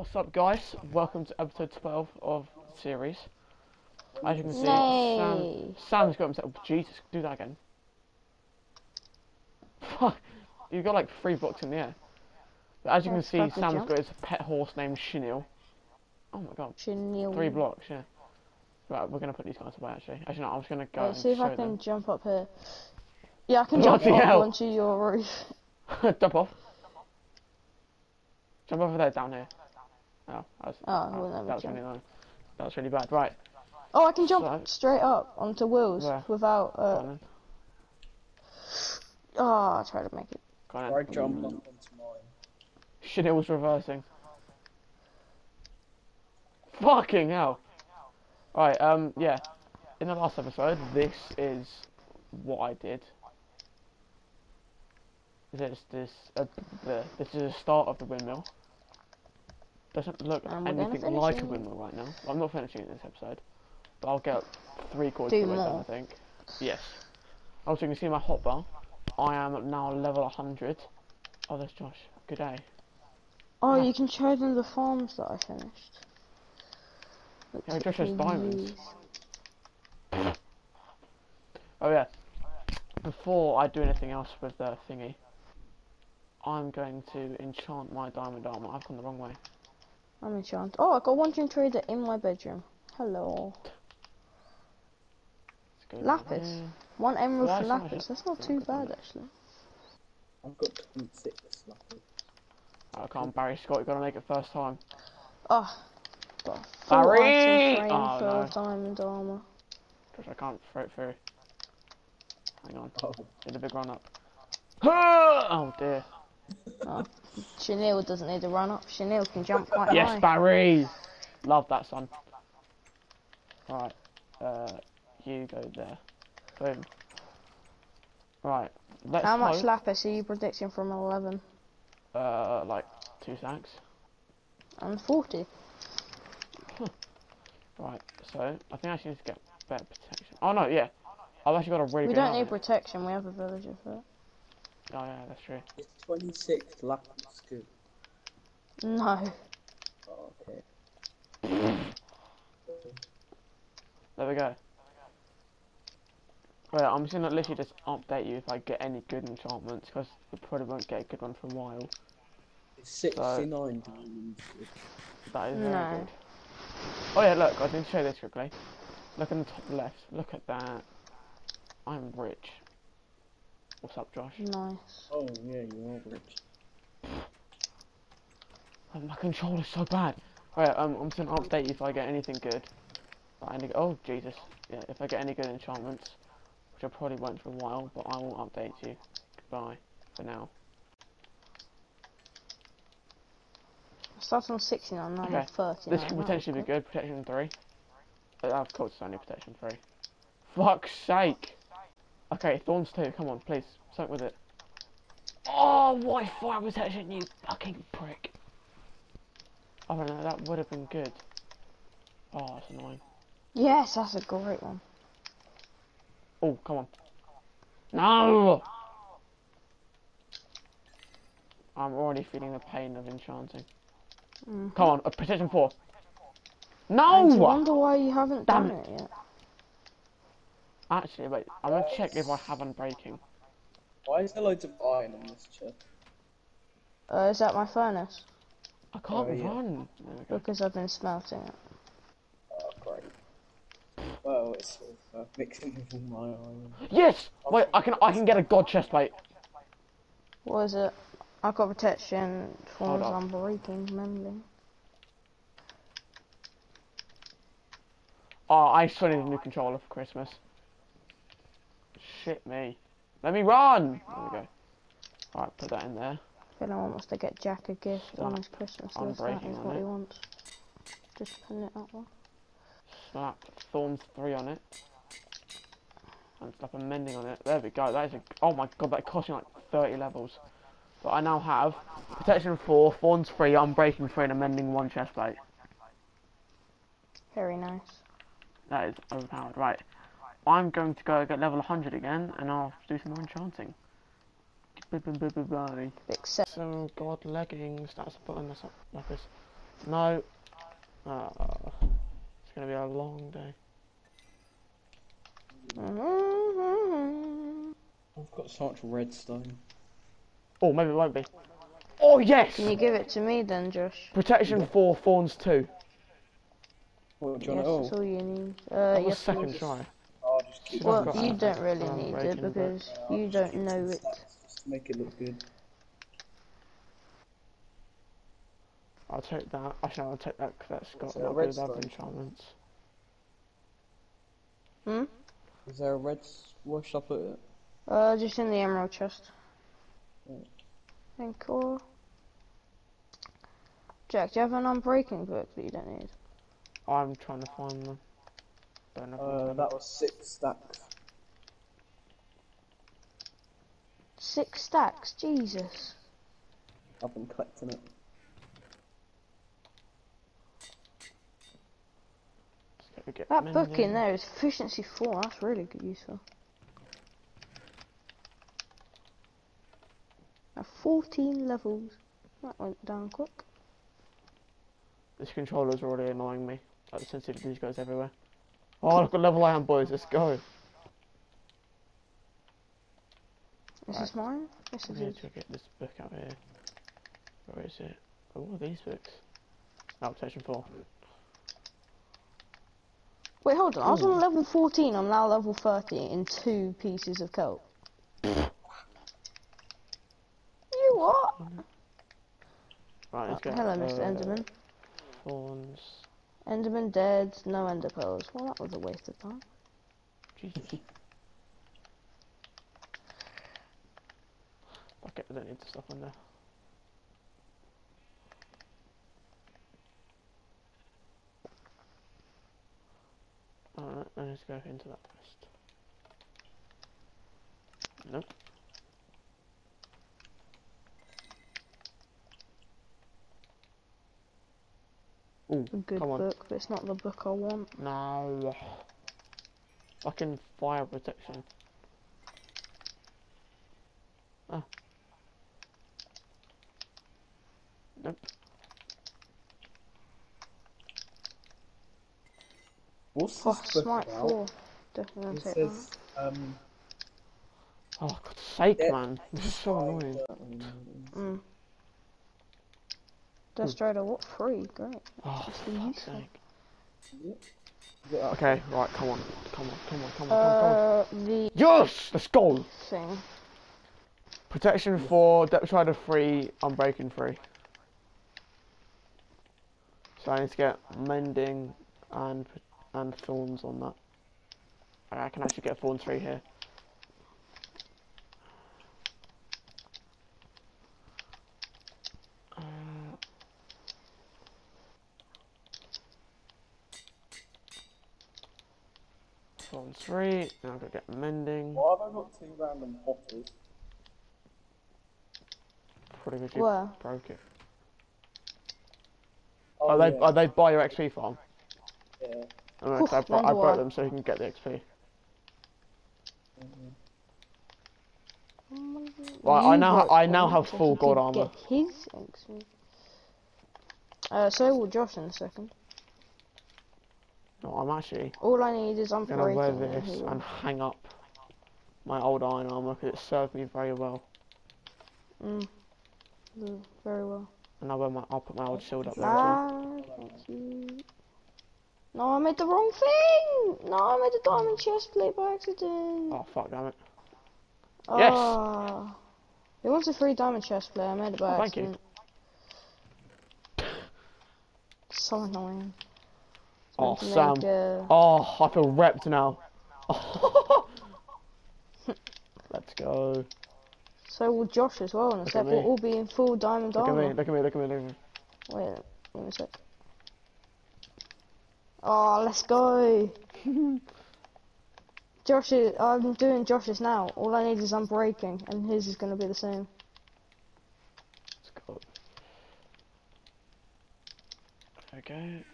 What's up, guys? Welcome to episode 12 of the series. As you can see, Sam, Sam's got himself. Jesus, do that again. Fuck, you got like three blocks in the air. But as you can see, Sam's jump. got his pet horse named Chenille. Oh my god, Chenille. three blocks, yeah. Right, we're gonna put these guys away actually. Actually, no, I was gonna go Wait, see if I can them. jump up here. Yeah, I can jump Bloody up hell. onto your roof. Jump off. Jump over there, down here. Oh, that was, Oh, oh, will that was jump. really low. That was really bad. Right, Oh, I can jump So- straight up onto wheels Where? without. go on Uh, oh, I tried to make it. Go on. Or jump onto mine. Shit, it was reversing. Fucking hell. Right, um, yeah. In the last episode, this is what I did. This, this, uh, the, this is the start of the windmill. Doesn't look anything like a it. windmill right now. I'm not finishing this episode, but I'll get three quarters of the way done, I think. Yes. Also, you can see my hotbar. I am now level 100. Oh, there's Josh. Good day. Oh, Yeah. you can show them the farms that I finished. Look Yeah, Josh has diamonds. Oh yeah. Before I do anything else with the thingy, I'm going to enchant my diamond armor. I've gone the wrong way. I'm enchanted. Oh, I got one dream trader in my bedroom. Hello. Let's go down Lapis. here. One emerald Why for so much? lapis. That's not too bad actually. I've got 26 lucky. Oh, come on, Barry Scott. You gotta make it first time. Oh, got a full Barry! item frame Oh, full no. diamond armor. Josh, I can't throw it through. Hang on. Oh, Did a big run up. Oh dear. Ah. Chanel doesn't need to run up. Chanel can jump quite Yes, high. Yes, Barry. Love that son. Right. Uh, you go there. Boom. Right. Let's How much hope- lapis are you predicting from 11 Uh, like two sacks. and 40? Right, so I think I should to get better protection. Oh no, yeah. I've actually got a really We don't need protection, we have a villager for it. Oh yeah, that's true. it's 26 lucky. Good. No. Oh, okay. There we go. There we go. Right, I'm just gonna literally just update you if I get any good enchantments, because we probably won't get a good one for a while. It's 69 diamonds. That is very No. good. Oh yeah, look, I didn't show this quickly. Look in the top left, look at that. I'm rich. What's up, Josh? Nice. Oh, yeah, you are rich. Oh, my controller's so bad. Right, um, I'm just gonna update you if I get anything good. But any, oh, Jesus. Yeah, if I get any good enchantments, which I probably won't for a while, but I will update you. Goodbye, for now. I started on 69, now I'm Okay, on 30. This could potentially be good, protection 3. But of course it's only protection 3. Fuck's sake! Okay, thorns 2, come on, please, something with it. Oh, why fire protection, you fucking prick! I don't know, that would have been good. Oh, that's annoying. Yes, that's a great one. Oh, come on. No! I'm already feeling the pain of enchanting. Mhm. Come on, a protection 4. And I No! wonder why you haven't Damn done it yet. Actually, wait, I'm gonna check if I have unbreaking. Why is there loads of iron on this chest? Uh, is that my furnace? I can't Oh, yeah. run. There we go. Because I've been smelting it. Oh, great. Well, it's of uh, mixing with all my iron. Yes! Wait, I can I can get a god chest plate. What is it? I've got protection, forms up. unbreaking, mending. Oh, I still need a new controller for Christmas. Shit me. Let me run! There we go. Alright, put that in there. If anyone wants to get Jack a gift on his Christmas I'm list, that is on what it. he wants. Just pin it up one. Slap Thorns 3 on it. And slap a mending on it. There we go. That is a. Oh my god, that cost me like 30 levels. But I now have Protection 4, Thorns 3, Unbreaking 3, and a Mending 1 chest plate. Very nice. That is overpowered. Right. I'm going to go get level 100 again, and I'll do some more enchanting. Bye. Except some God leggings, that's a button, that's not like this. No. Uh, it's gonna be a long day. I've got so much redstone. Oh, maybe it won't be. Oh yes! Can you give it to me then, Josh? Protection for Thorns 2. What, do you Yes, want that's it all? all you need. Uh, That was yes, second please. try. I'll just keep I've Well, you that. don't really I'm need it because I'll you don't know it. stats just to make it look good. I'll take that. Actually, I'll take that because that's got a not good redstone? other enchantments. Hmm? Is there a red s- washed up at it? Uh, just in the emerald chest. Right. Thank you. Jack, do you have an unbreaking book that you don't need? I'm trying to find them. Don't Uh, that was six stacks. Six stacks, Jesus. I've been collecting it. Just gotta That book in there is efficiency 4, that's really good useful. At 14 levels. That went down quick. This controller's already annoying me. Like the sensitivity goes everywhere. Oh, look what level I am, boys. Let's go. Is Right. this mine? Yes, I it need is. to get this book out here. Where is it? Oh, what are these books? Oh, protection 4. Wait, hold on. I was on level 14. I'm now level 30 in two pieces of kelp. you what? Right, let's go. hello, Mr. Uh, Enderman. Thorns. Enderman dead. No ender pearls. Well, that was a waste of time. Okay, I don't need the stuff on there. Alright, let's go into that first. Nope. Ooh, A good come on. book, but it's not the book I want. No. Fucking fire protection. Ah. Nope. What's Oh, this book Smite about? 4. Definitely gonna It take says, um, Oh, God's sake, man. This is so annoying. that. Mm. Destroyer, what? Free? Great. Oh, That's for fuck's useful. sake. Yeah. Okay, right, come on. Come on, come on, come on, come on, come on. Uh, the Yes! Let's go! thing. Protection 4, Depth Strider 3, Unbreaking 3. So I need to get Mending and and Thorns on that. Okay, I can actually get Thorns 3 here. Thorns 3, now I've got to get Mending. Why have I got two random potters? Probably because you Where? broke it. Oh, Are they yeah. are they by your XP farm? yeah. I, know, 'cause I, Oof, bro- I broke them so you can get the XP. Right, I now I now have full he gold could armor. Get his XP. Uh, so will Josh in a second. No, I'm actually All I need is I'm gonna wear this and hang up my old iron armor because it served me very well. Mm. Mm, Very well. And I'll wear my I'll put my old shield up there. Ah, thank you. No, I made the wrong thing! No, I made a diamond chest plate by accident. Oh fuck damn it! Yes! Ah. It wants a free diamond chest plate. I made it by Oh, thank you. accident. So annoying. Oh Sam. uh, Oh, I feel repped now. Let's go. So will Josh as well in a Look at sec. We'll all be in full diamond Look at me! Look at me! Look at me! Look at me! Wait, me a sec. Oh, let's go. Josh is, I'm doing Josh's now. All I need is unbreaking, and his is going to be the same. Let's go. Okay.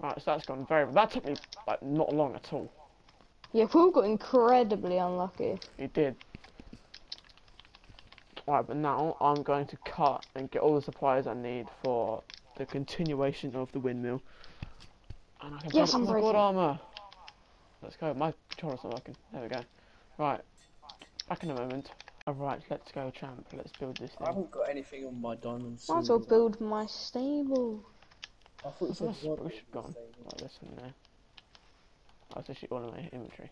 Right, so that's gone very. well. That took me like not long at all. Yeah, Will got incredibly unlucky. He did. Right, but now I'm going to cut and get all the supplies I need for the continuation of the windmill. And I can Yes, build I'm my breaking. god armor. Let's go. My controller's not working. There we go. Right. Back in a moment. Alright, let's go, champ. Let's build this thing. I haven't got anything on my diamond Might as well build my stable. I thought you That's said nice. what We should go on. Like oh, this in there. Oh, it's actually all in my inventory.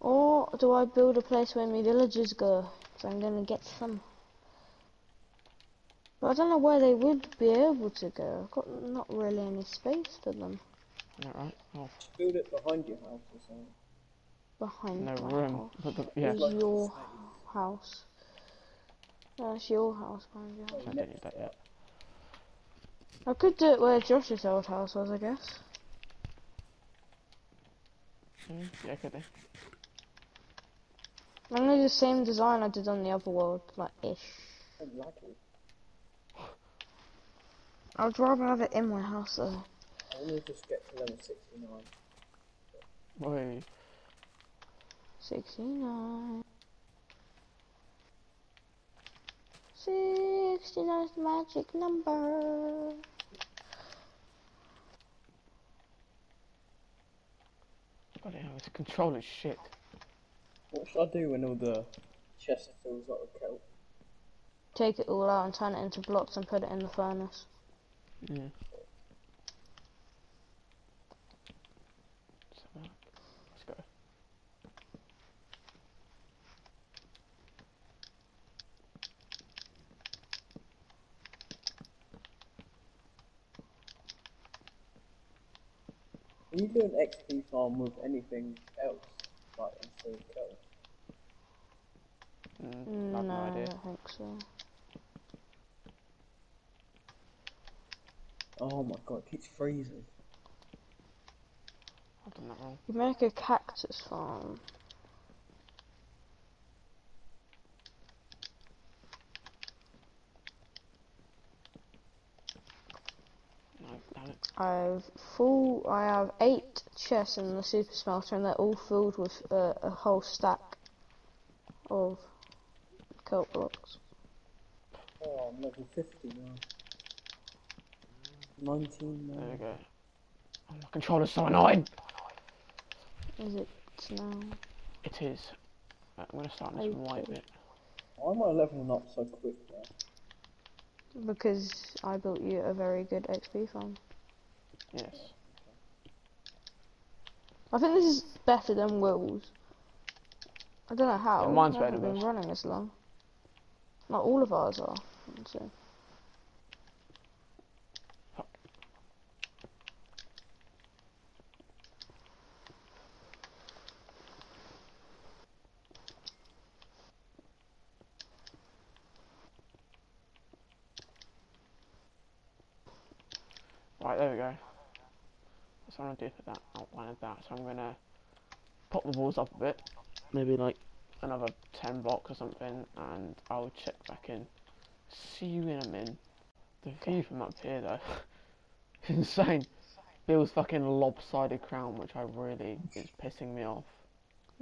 Or do I build a place where my villagers go? So I'm gonna get some. But I don't know where they would be able to go. I've got not really any space for them Alright, that right? Oh, build it behind your house or something. behind no my room. house. But the, yeah, Is Like your the house? That's your house behind your house. I don't need that yet. I could do it where Josh's old house was, I guess. Mm, yeah, could do. I'm gonna do the same design I did on the other world, like ish. Laggy. I'd rather have it in my house though. I want to just get to level 69. Boy. 69. 69 is the magic number. Bloody hell, this controller's shit. What should I do when all the chest fills up with kelp? Take it all out and turn it into blocks and put it in the furnace. Yeah. Let's have a look. Let's go. Can you do an XP farm with anything else? Like instead of kelp? Mm, I have no, no I don't think so. Oh my god, it keeps freezing. I've done that wrong. You make a cactus farm. No, damn it. I've full. I have eight chests in the super smelter, and they're all filled with uh, a whole stack of kelp blocks. Oh, I'm level 50 now. 19 There we go. Oh, my controller's so annoying! Is it now? It is. Right, I'm gonna start on this white Okay. bit. Why am I leveling up so quick now? Because I built you a very good XP farm. Yes. I think this is better than Will's. I don't know how. Yeah, mine's I better haven't been running this long. Not all of ours are. So. Right, there we go. What I'm gonna do for that outline of that. So I'm gonna pop the walls up a bit, maybe like another 10 blocks or something, and I'll check back in. See you in a min. The view from up here though, is insane. Bill's fucking lopsided crown, which I really is pissing me off.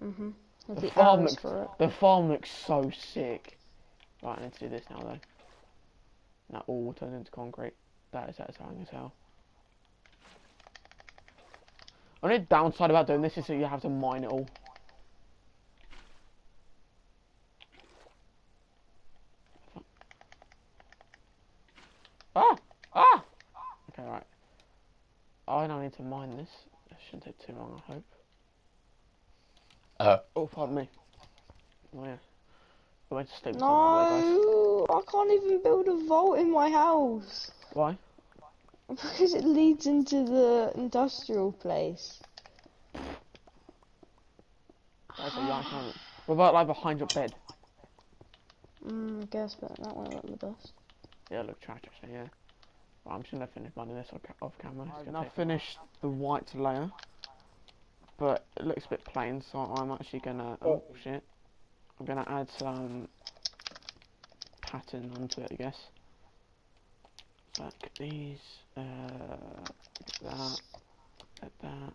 Mhm. The the farm looks- for it. The farm looks so sick. Right, I need to do this now though. That all turns into concrete. That is satisfying as hell. Only downside about doing this is that you have to mine it all. Ah! Ah! Okay, right. I now need to mine this. It shouldn't take too long, I hope. Uh. Oh, pardon me. Oh yeah. I went to sleep. with something guys. No, I can't even build a vault in my house Why? Because it leads into the industrial place. That's a yarn comment. What about like behind your bed? Mm, I guess, but that won't look the best. Yeah, look trash actually, yeah. Well, I'm just gonna finish mining this off, ca- off camera. I've now finished the white layer, but it looks a bit plain, so I'm actually gonna. Oh shit! I'm gonna add some pattern onto it, I guess. Back these, uh, that, that,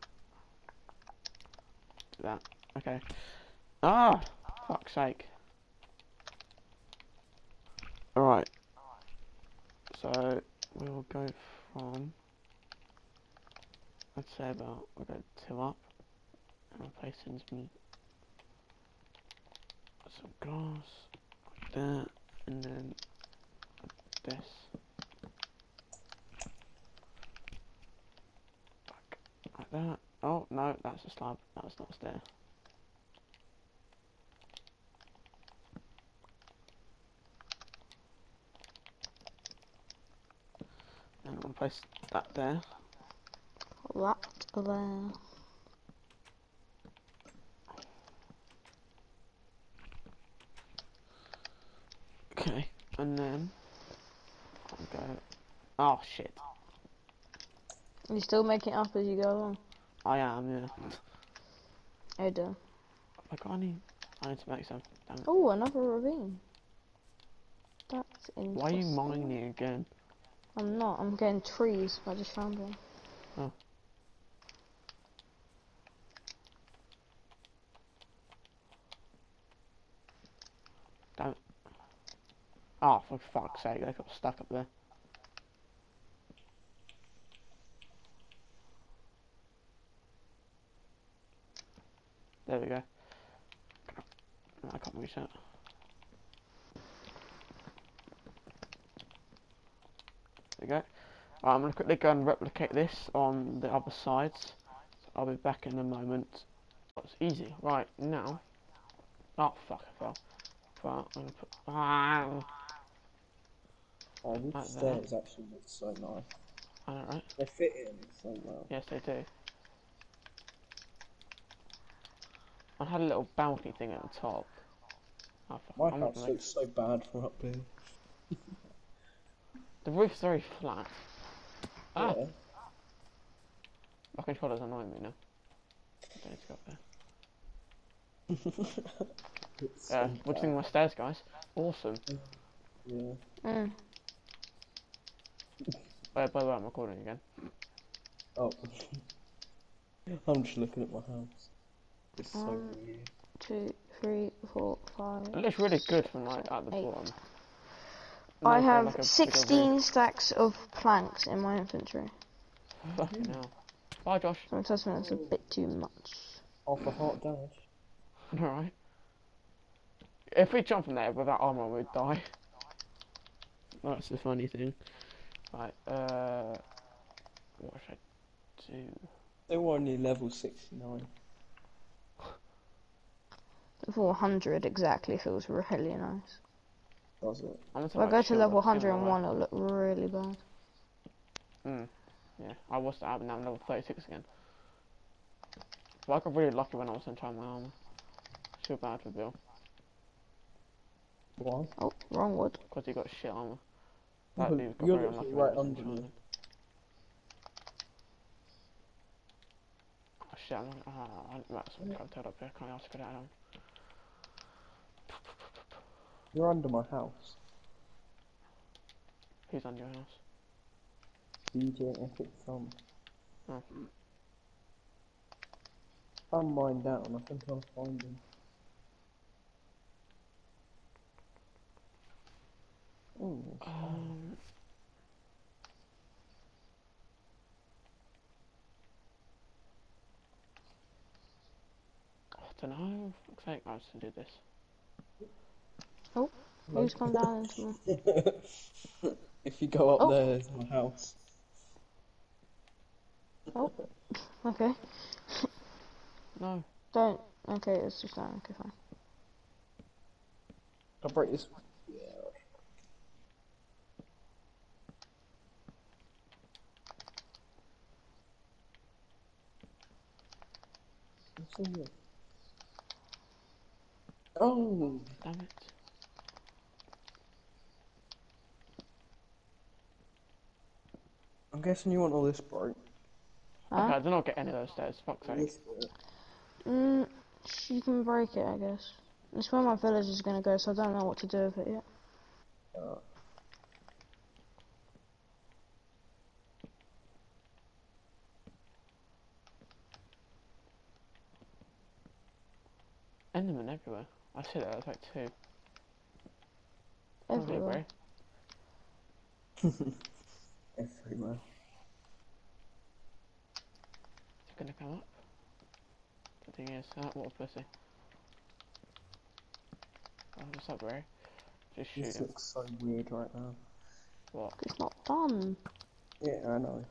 that. Okay. Ah! Fuck's sake. Alright. So, we'll go from, I'd say about, we'll go two up, and replace in me some glass, like that, and then this. That. Oh no, that's a slab. That's not a stair. And I'm gonna place that there. That there. Okay, and then I'll go. Oh shit! You still making it up as you go along? I am. Yeah. I do. I got any? I need to make some. Um, Damn. Oh, another ravine. That's interesting. Why are you mining again? I'm not. I'm getting trees. I just found one. Oh, ah, for fuck's sake! They got stuck up there. There we go. I can't reach that. There we go. Right, I'm gonna quickly go and replicate this on the other sides. So I'll be back in a moment. It's easy. Right, now. Oh, fuck, I fell. Right, I'm gonna put. Ah, Oh, these stairs actually look so nice. I know, right? They fit in so well. Yes, they do. I had a little balcony thing at the top. Oh, My I'm not house gonna looks so bad from up here. The roof's very flat. Ah, Yeah. my controller's annoying me now. I don't need to go up there. It's so Uh, what do you think of my stairs, guys? Awesome. Yeah. Mm. Uh, by the way, I'm recording again. Oh. I'm just looking at my house. It's so Um, weird. Two, three, four, five. It looks really good from like at the Eight. bottom. I Nice, have like 16 stacks of planks in my inventory. roof. Fucking hell. Bye, Josh. So trust me, that's a bit too much. Half a heart damage. Alright. If we jump from there without armor, we'd die. That's the funny thing. Right, uh. What should I do? They were only level 69. 400 exactly feels really nice. Does it? I'm If I go to level 101, it'll look really bad. Mm. Yeah, I was at now I'm level 36 again. Well, I got really lucky when I was in trying my armor. Too bad for Bill, Why? Oh, wrong wood. because he got shit armor. Yeah, That dude got you're very literally right he under me. Oh shit, I'm not, uh, I, that's what I've tied up here, can't ask it out. You're under my house. Who's under your house? DJ Epic Thumb. Oh. I'm mine down. I think I'll find him. Ooh, Um, I don't know. Looks like I to do this. Oh, who's come down into me? if you go up Oh. there, there's my house. Oh, okay. No. Don't. Okay, it's just down. Okay, fine. I'll break this. Yeah. What's in here? Oh, Damn it. I'm guessing you want all this broke. Okay, I Huh? did not get any of those stairs. Fuck's sake. This. Mm, you can break it, I guess. It's where my village is gonna go, so I don't know what to do with it yet. Uh, Enderman everywhere. I see that. There's like two. Probably Everywhere. agree. Everywhere. It's gonna come up. The thing is, uh, what a pussy. Oh, what's up, Ray? Just shoot This him. looks so weird right now. What? It's not done. Yeah, I know.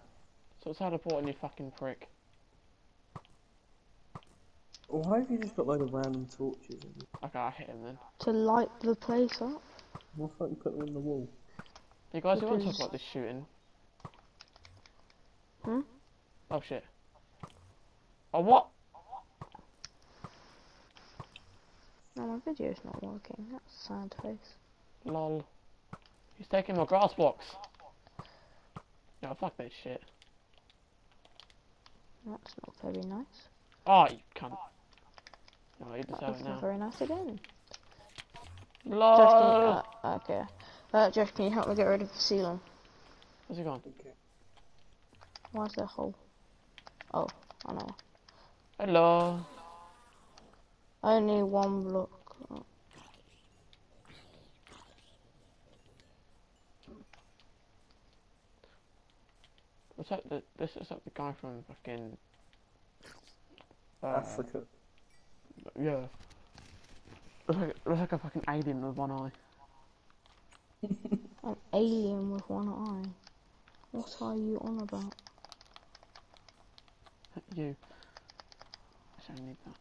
So it's teleporting, you fucking prick. Why have you just got like a random torches? in- Okay, I hit him then. To light the place up. Why can't you put them on the wall? You guys, you want to talk about this shooting? Hmm? Oh shit. Oh what? No, my video's not working. That's a sad face. Lol. He's taking my grass blocks. No, fuck that shit. That's not very nice. Oh, you cunt. No, you deserve That's it not now. very nice again. Josh, can you, LOL. uh, okay. Uh, Josh, can you help me get rid of the ceiling? Where's he gone? Okay. Why is there a hole? Oh, I know. Hello. Only one block. Oh, What's that? The, this is like the guy from fucking. Uh, Africa. Yeah. Looks like, looks like a fucking alien with one eye. An alien with one eye. What are you on about? You. I don't need that.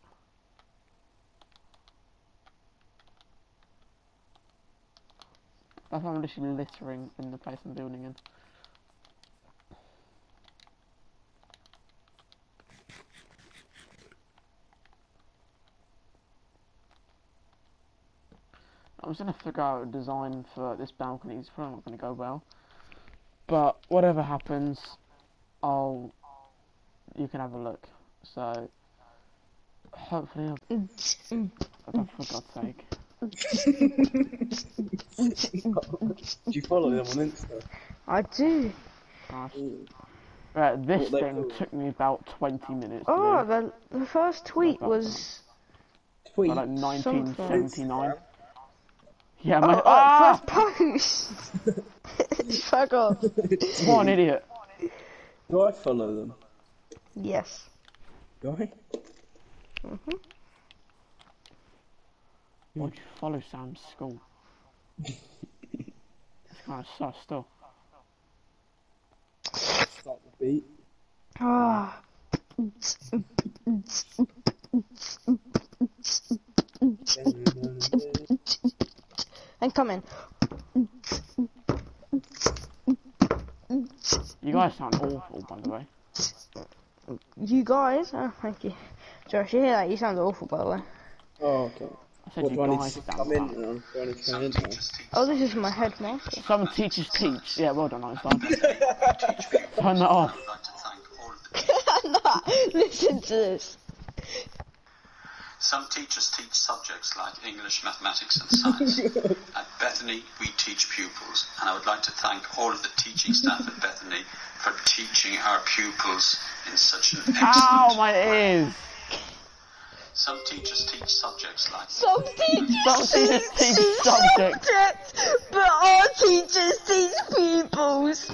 That's why I'm literally littering in the place I'm building in. I was gonna figure out a design for this balcony. It's probably not gonna go well, but whatever happens, I'll. You can have a look. So hopefully, I'll, oh, for God's sake. Do you follow them on Insta? I do. Gosh. Right, this thing do? took me about 20 minutes Oh, do. the, the first tweet was. Tweet. By, like something. 1979. Yeah, Oh, my, oh, ah! first post! Fuck off. What an idiot. Do I follow them? Yes. Do I? hmm Why'd you follow Sam's school? it's kind of sus still. Start the beat. Ah. And come in. You guys sound awful, by the way. You guys, oh, thank you. Josh, you hear that? You sound awful, by the way. Oh, okay. I said What you do I need guys to sound come in bad. Do I need to come in? Oh, this is my head marker. Some teachers teach. Yeah, well done, Einstein. Turn that off. I'd like to thank all of the nah, listen to this. Some teachers teach subjects like English, mathematics, and science. at Bethany, we teach pupils, and I would like to thank all of the teaching staff at Bethany for teaching our pupils in such an ah, excellent Ow, my way. ears! Some teachers teach subjects like Some teachers, Some teachers teach subjects. but our teachers teach pupils.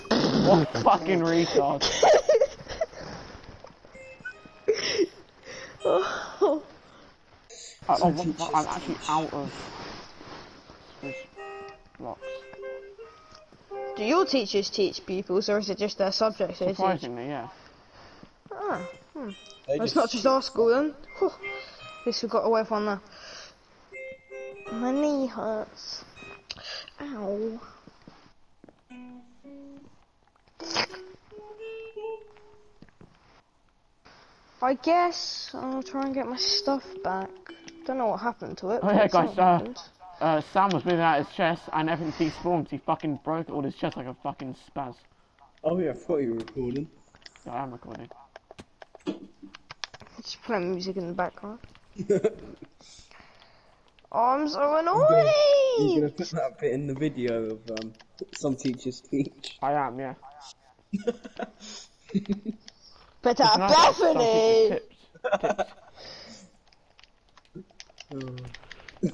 What a fucking retard. oh, oh, what the fuck? I'm actually out of space blocks. Do your teachers teach pupils, or is it just their subjects they teach? Surprisingly, yeah. Ah, They it's not just our school then. Whew. At least we got away from that. My knee hurts. Ow. I guess I'll try and get my stuff back. Don't know what happened to it. Oh yeah, guys, uh, happened. Uh, Sam was moving out his chest, and everything despawned. He fucking broke all his chest like a fucking spaz. Oh yeah, I thought you were recording. So I am recording. Just playing music in the background. You're Oh, I'm so gonna put that bit in the video of um, some teachers teach. I am, yeah. But It's nice Bethany! tips. tips. Oh.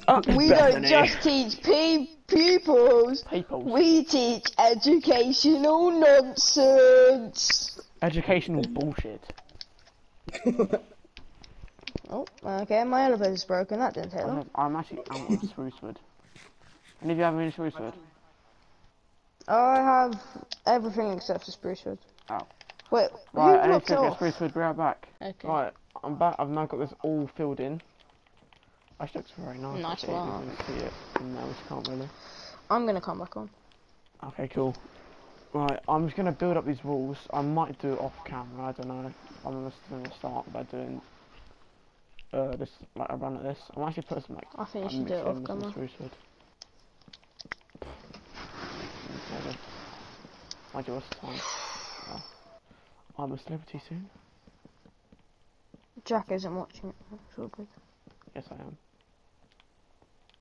Oh, We don't just teach pe- pupils. Peoples. We teach educational nonsense. Educational bullshit. Oh, okay, my elevator's broken. That didn't take I long. have, I'm actually out of sprucewood. Any of you have any sprucewood? I have everything except for spruce wood. Oh. Wait, Right, who I need blocked to it get off? sprucewood. Be right back. Okay. Right, I'm back. I've now got this all filled in. Actually, looks very nice. Nice one. You can see it. No, we can't really. I'm gonna come back on. Okay, cool. Right, I'm just gonna build up these walls. I might do it off camera. I don't know. I'm just gonna start by doing uh this like a run at this. I'm actually putting some like I think you I'm should do it off camera. Okay. What's time? Oh. I'm a celebrity soon. Jack isn't watching it. It's all good. Yes, I am.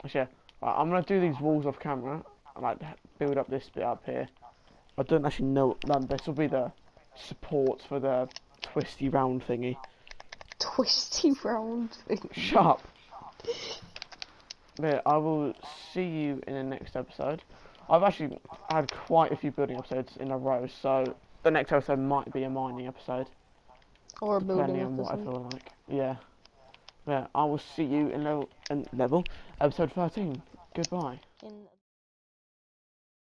Actually, yeah, right, I'm gonna do these walls off camera. and like build up this bit up here. I don't actually know. Um, this will be the support for the twisty round thingy. Twisty round thingy. Sharp. But I will see you in the next episode. I've actually had quite a few building episodes in a row, so the next episode might be a mining episode, Or a building depending on what I episode. feel like. Yeah. Yeah, I will see you in level, in level episode 13. Goodbye. In